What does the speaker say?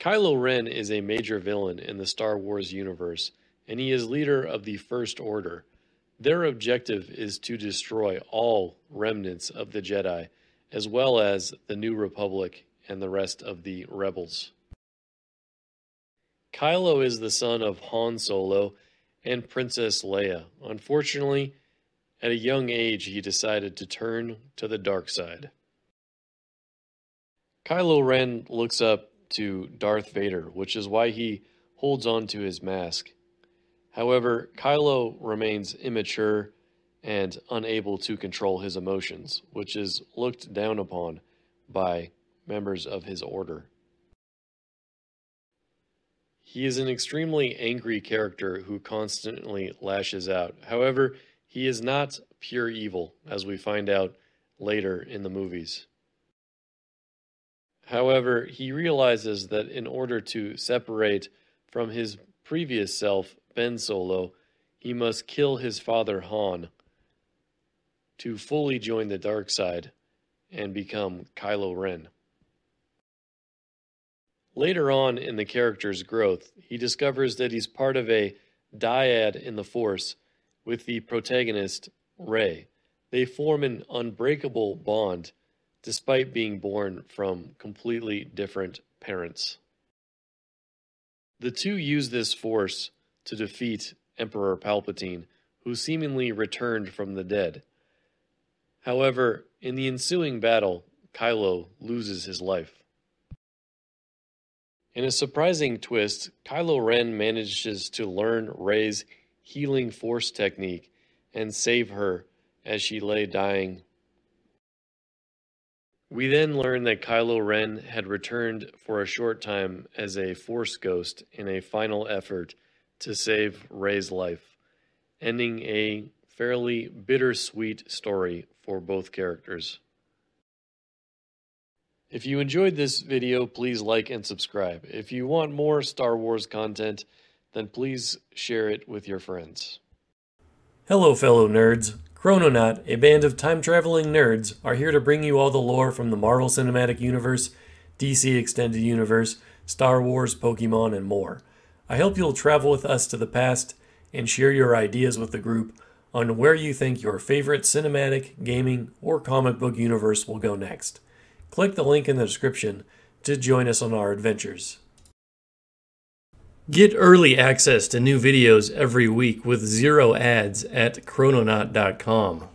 Kylo Ren is a major villain in the Star Wars universe, and he is leader of the First Order. Their objective is to destroy all remnants of the Jedi, as well as the New Republic and the rest of the rebels. Kylo is the son of Han Solo and Princess Leia. Unfortunately, at a young age, he decided to turn to the dark side. Kylo Ren looks up to Darth Vader, which is why he holds on to his mask. However, Kylo remains immature and unable to control his emotions, which is looked down upon by members of his order. He is an extremely angry character who constantly lashes out. However, he is not pure evil, as we find out later in the movies. However, he realizes that in order to separate from his previous self, Ben Solo, he must kill his father Han to fully join the dark side and become Kylo Ren. Later on in the character's growth, he discovers that he's part of a dyad in the Force with the protagonist, Rey. They form an unbreakable bond despite being born from completely different parents. The two use this force to defeat Emperor Palpatine, who seemingly returned from the dead. However, in the ensuing battle, Kylo loses his life. In a surprising twist, Kylo Ren manages to learn Rey's healing force technique and save her as she lay dying. We then learn that Kylo Ren had returned for a short time as a force ghost in a final effort to save Rey's life, ending a fairly bittersweet story for both characters. If you enjoyed this video, please like and subscribe. If you want more Star Wars content, then please share it with your friends. Hello, fellow nerds. Krononaut, a band of time traveling nerds, are here to bring you all the lore from the Marvel Cinematic Universe, DC Extended Universe, Star Wars, Pokemon, and more. I hope you'll travel with us to the past and share your ideas with the group on where you think your favorite cinematic, gaming, or comic book universe will go next. Click the link in the description to join us on our adventures. Get early access to new videos every week with zero ads at krononaut.com.